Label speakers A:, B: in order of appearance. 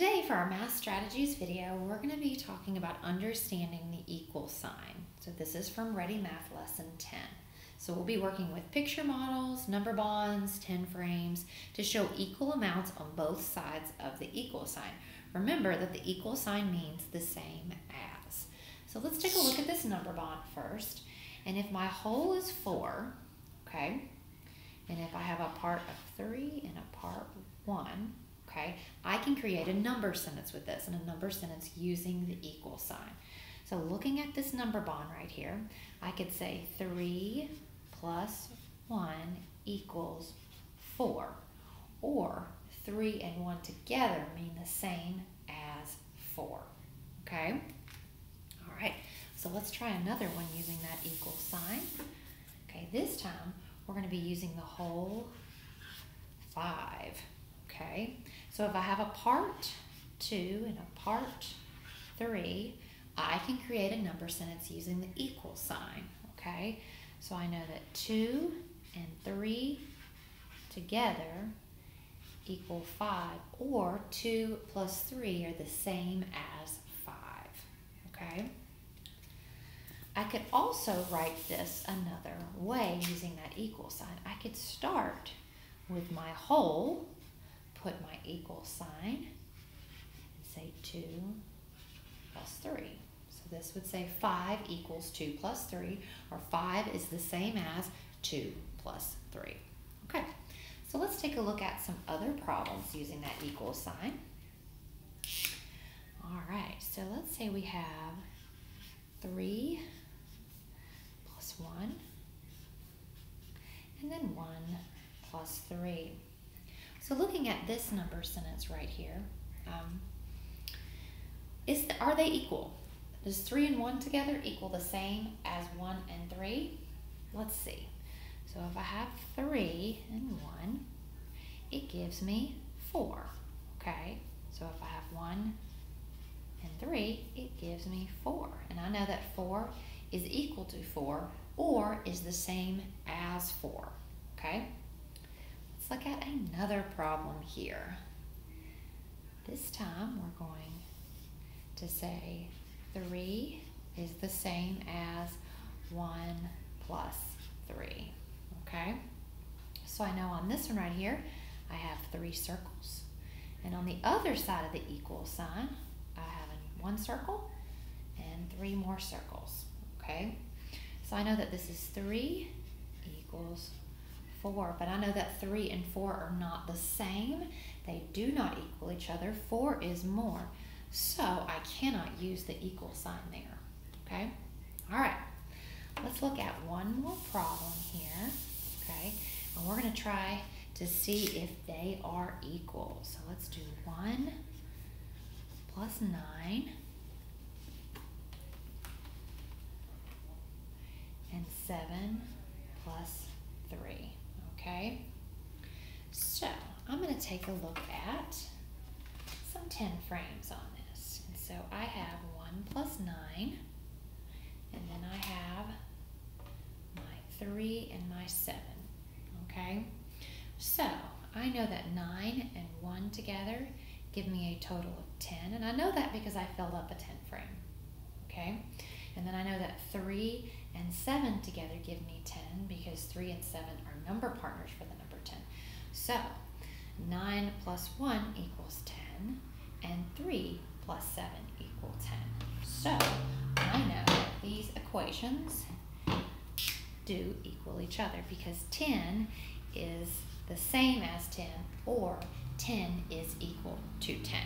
A: Today for our Math Strategies video, we're going to be talking about understanding the equal sign. So this is from Ready Math Lesson 10. So we'll be working with picture models, number bonds, 10 frames to show equal amounts on both sides of the equal sign. Remember that the equal sign means the same as. So let's take a look at this number bond first. And if my whole is 4, okay, and if I have a part of 3 and a part 1, okay, I can create a number sentence with this and a number sentence using the equal sign. So looking at this number bond right here, I could say 3 plus 1 equals 4. Or 3 and 1 together mean the same as 4. Okay? All right, so let's try another one using that equal sign. Okay, this time we're going to be using the whole 5. Okay, so if I have a part 2 and a part 3, I can create a number sentence using the equal sign. Okay, so I know that 2 and 3 together equal 5, or 2 plus 3 are the same as 5. Okay? I could also write this another way using that equal sign. I could start with my whole put my equal sign and say 2 plus 3. So this would say 5 equals 2 plus 3, or 5 is the same as 2 plus 3. Okay, so let's take a look at some other problems using that equal sign. All right, so let's say we have 3 plus 1, and then 1 plus 3. So looking at this number sentence right here, um, is are they equal? Does 3 and 1 together equal the same as 1 and 3? Let's see. So if I have 3 and 1, it gives me 4. Okay, so if I have 1 and 3, it gives me 4. And I know that 4 is equal to 4 or is the same as 4. Okay? Look at another problem here. This time we're going to say 3 is the same as 1 plus 3, okay? So I know on this one right here, I have three circles. And on the other side of the equal sign, I have one circle and three more circles, okay? So I know that this is 3 equals 4, but I know that 3 and 4 are not the same. They do not equal each other. 4 is more. So I cannot use the equal sign there. Okay? All right. Let's look at one more problem here. Okay? And we're going to try to see if they are equal. So let's do 1 plus 9 and 7 plus 3 okay? So I'm going to take a look at some 10 frames on this. And so I have 1 plus 9, and then I have my 3 and my 7, okay? So I know that 9 and 1 together give me a total of 10, and I know that because I filled up a 10 frame, okay? And then I know that 3 and 7 together give me 10 because 3 and 7 are number partners for the number 10. So 9 plus 1 equals 10 and 3 plus 7 equal 10. So I know that these equations do equal each other because 10 is the same as 10 or 10 is equal to 10.